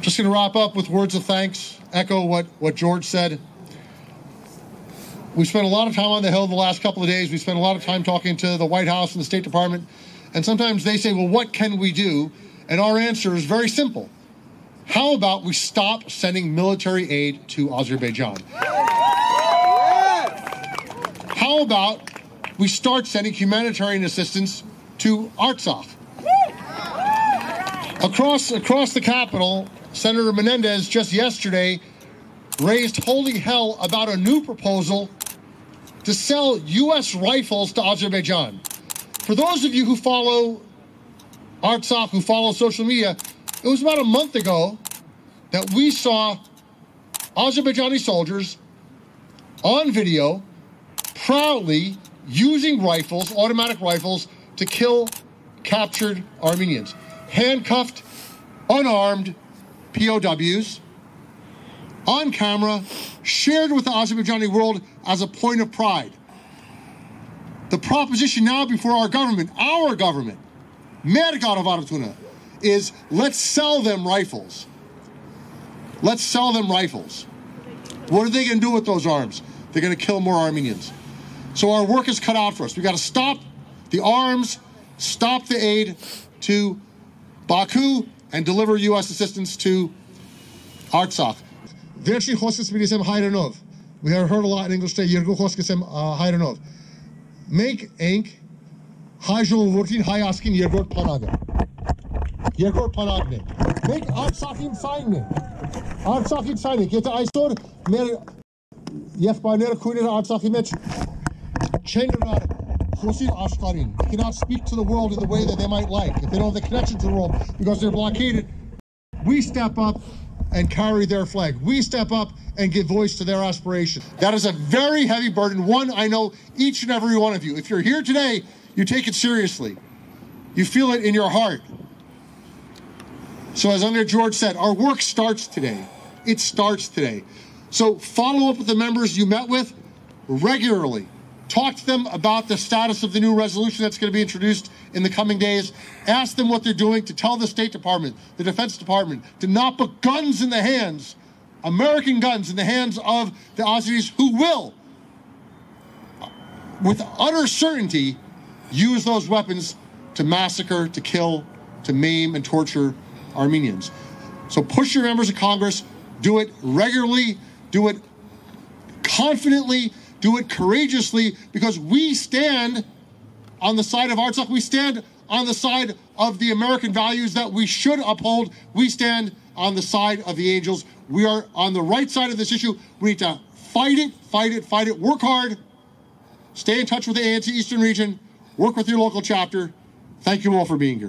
Just going to wrap up with words of thanks, echo what, what George said. We spent a lot of time on the Hill the last couple of days. We spent a lot of time talking to the White House and the State Department. And sometimes they say, well, what can we do? And our answer is very simple. How about we stop sending military aid to Azerbaijan? How about we start sending humanitarian assistance to Artsakh? Across, across the Capitol, Senator Menendez just yesterday raised holy hell about a new proposal to sell U.S. rifles to Azerbaijan. For those of you who follow Artsakh, who follow social media, it was about a month ago that we saw Azerbaijani soldiers on video proudly using rifles, automatic rifles, to kill captured Armenians. Handcuffed, unarmed POWs on camera, shared with the Azerbaijani world as a point of pride. The proposition now before our government, our government, Mergar is let's sell them rifles. Let's sell them rifles. What are they going to do with those arms? They're going to kill more Armenians. So our work is cut out for us. We've got to stop the arms, stop the aid to Baku and deliver U.S. assistance to Artsakh. Верший хоскес билисем хайранов. We have heard a lot in English today. Yergu хоскесем хайранов. Uh, Make enk hajol vortin hayaskin yergor panaga. Yergor panagne. Make Artsakhim fine. Artsakhim fine. Get the isor mer yefbaner kunir Artsakhim et. Çenrar Russian Ashkarin cannot speak to the world in the way that they might like if they don't have the connection to the world because they're blockaded. We step up and carry their flag. We step up and give voice to their aspiration. That is a very heavy burden. One, I know each and every one of you. If you're here today, you take it seriously. You feel it in your heart. So as Under George said, our work starts today. It starts today. So follow up with the members you met with regularly. Talk to them about the status of the new resolution that's going to be introduced in the coming days. Ask them what they're doing to tell the State Department, the Defense Department, to not put guns in the hands, American guns in the hands of the Azeris who will, with utter certainty, use those weapons to massacre, to kill, to maim, and torture Armenians. So push your members of Congress, do it regularly, do it confidently, do it courageously, because we stand on the side of Artsakh. We stand on the side of the American values that we should uphold. We stand on the side of the angels. We are on the right side of this issue. We need to fight it, fight it, fight it, work hard, stay in touch with the ANCA Eastern region, work with your local chapter. Thank you all for being here.